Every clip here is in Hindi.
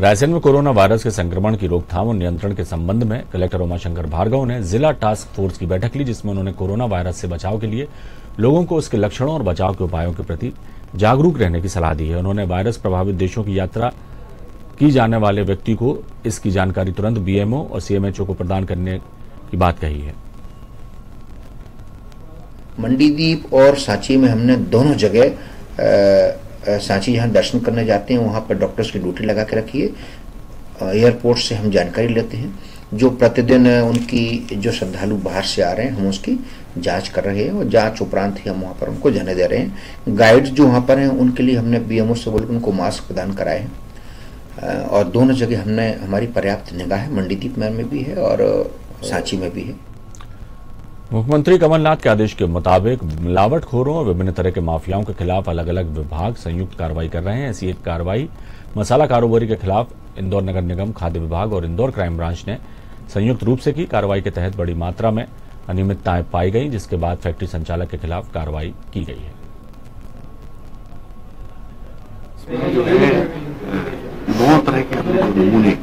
रायसेन में कोरोना वायरस के संक्रमण की रोकथाम और नियंत्रण के संबंध में कलेक्टर उमाशंकर भार्गव ने जिला टास्क फोर्स की बैठक ली, जिसमें उन्होंने कोरोना वायरस से बचाव के लिए लोगों को उसके लक्षणों और बचाव के उपायों के प्रति जागरूक रहने की सलाह दी है। उन्होंने वायरस प्रभावित देशों की यात्रा की जाने वाले व्यक्ति को इसकी जानकारी तुरंत बीएमओ और सीएमएचओ को प्रदान करने की बात कही है। मंडीदीप और सांची में हमने दोनों जगह सांची जहाँ दर्शन करने जाते हैं, वहाँ पर डॉक्टर्स की ड्यूटी लगा के रखी है एयरपोर्ट से हम जानकारी लेते हैं। जो प्रतिदिन उनकी जो श्रद्धालु बाहर से आ रहे हैं, हम उसकी जाँच कर रहे हैं और जाँच उपरांत ही हम वहाँ पर उनको जाने दे रहे हैं। गाइड्स जो वहाँ पर हैं, उनके लिए हमने बीएमओ से बोलकर उनको मास्क प्रदान कराए हैं। और दोनों जगह हमने, हमारी पर्याप्त निगाह है। मंडीदीप में भी है और सांची में भी है। मुख्यमंत्री कमलनाथ के आदेश के मुताबिक मिलावटखोरों और विभिन्न तरह के माफियाओं के खिलाफ अलग अलग विभाग संयुक्त कार्रवाई कर रहे हैं। ऐसी एक कार्रवाई मसाला कारोबारी के खिलाफ इंदौर नगर निगम, खाद्य विभाग और इंदौर क्राइम ब्रांच ने संयुक्त रूप से की। कार्रवाई के तहत बड़ी मात्रा में अनियमितताएँ पाई गई, जिसके बाद फैक्ट्री संचालक के खिलाफ कार्रवाई की गई है। जो है नौ तरह के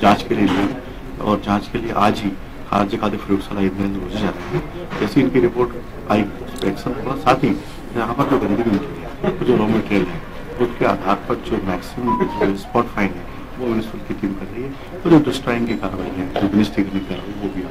जाँच के लिए और जाँच के लिए आज ही आज खाद्य प्रयोगशाला इतने रोज़े जा रहे हैं। जैसे इनकी रिपोर्ट आई, एक्शन हुआ, साथ ही यहाँ पर जो गंदगी निकली जो रॉ मटेरियल है, उसके आधार पर जो मैक्सिमम स्पॉट फाइन है, वो म्यूनिसिपल की टीम कर रही है। तो जो डिस्ट्राइंग की कार्रवाई है, जो मिनिस्ट्री की कार्रवाई वो भी